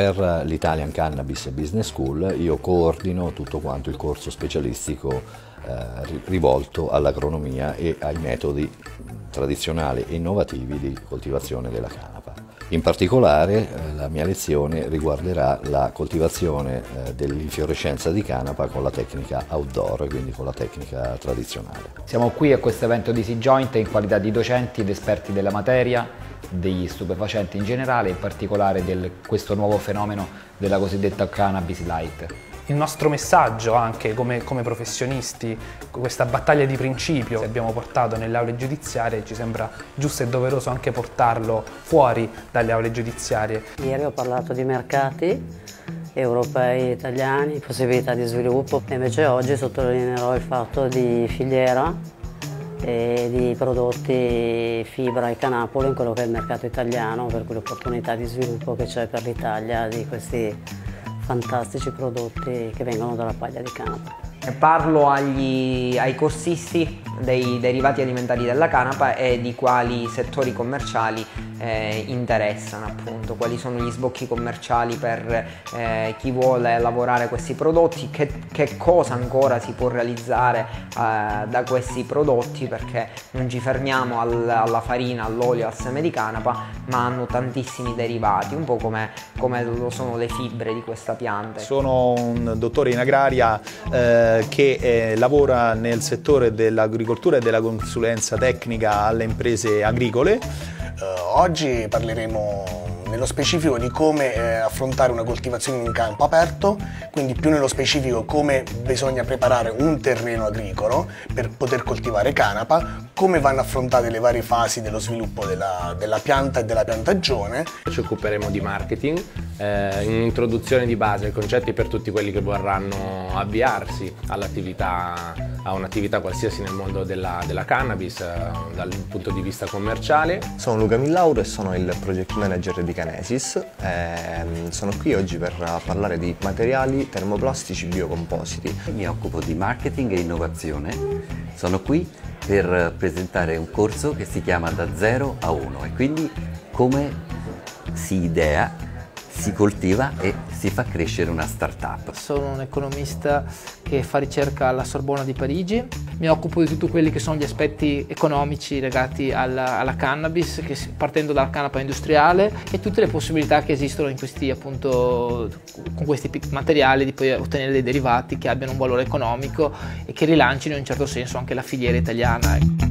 Per l'Italian Cannabis Business School io coordino tutto quanto il corso specialistico eh, rivolto all'agronomia e ai metodi tradizionali e innovativi di coltivazione della canapa. In particolare eh, la mia lezione riguarderà la coltivazione eh, dell'infiorescenza di canapa con la tecnica outdoor, quindi con la tecnica tradizionale. Siamo qui a questo evento di C-Joint in qualità di docenti ed esperti della materia degli stupefacenti in generale, in particolare di questo nuovo fenomeno della cosiddetta cannabis light. Il nostro messaggio anche come, come professionisti, questa battaglia di principio che abbiamo portato nelle aule giudiziarie, ci sembra giusto e doveroso anche portarlo fuori dalle aule giudiziarie. Ieri ho parlato di mercati europei e italiani, possibilità di sviluppo invece oggi sottolineerò il fatto di filiera e di prodotti fibra e canapolo in quello che è il mercato italiano, per cui l'opportunità di sviluppo che c'è per l'Italia di questi fantastici prodotti che vengono dalla paglia di canapa. Parlo agli, ai corsisti dei derivati alimentari della canapa e di quali settori commerciali eh, interessano appunto, quali sono gli sbocchi commerciali per eh, chi vuole lavorare questi prodotti, che, che cosa ancora si può realizzare eh, da questi prodotti perché non ci fermiamo al, alla farina, all'olio, al seme di canapa, ma hanno tantissimi derivati, un po' come, come lo sono le fibre di questa pianta. Sono un dottore in agraria eh, che eh, lavora nel settore dell'agricoltura e della consulenza tecnica alle imprese agricole. Uh, oggi parleremo nello specifico di come eh, affrontare una coltivazione in campo aperto, quindi più nello specifico come bisogna preparare un terreno agricolo per poter coltivare canapa, come vanno affrontate le varie fasi dello sviluppo della, della pianta e della piantagione. Ci occuperemo di marketing, eh, un'introduzione di base, concetti per tutti quelli che vorranno avviarsi all'attività, a un'attività qualsiasi nel mondo della, della cannabis eh, dal punto di vista commerciale. Sono Luca Millauro e sono il project manager di Canesis. Eh, sono qui oggi per parlare di materiali termoplastici biocompositi. Mi occupo di marketing e innovazione. Sono qui per presentare un corso che si chiama Da 0 a 1 e quindi come si idea si coltiva e si fa crescere una start-up. Sono un economista che fa ricerca alla Sorbona di Parigi, mi occupo di tutti quelli che sono gli aspetti economici legati alla, alla cannabis, che, partendo dalla canapa industriale e tutte le possibilità che esistono questi, appunto, con questi materiali di poi ottenere dei derivati che abbiano un valore economico e che rilancino in un certo senso anche la filiera italiana. Ecco.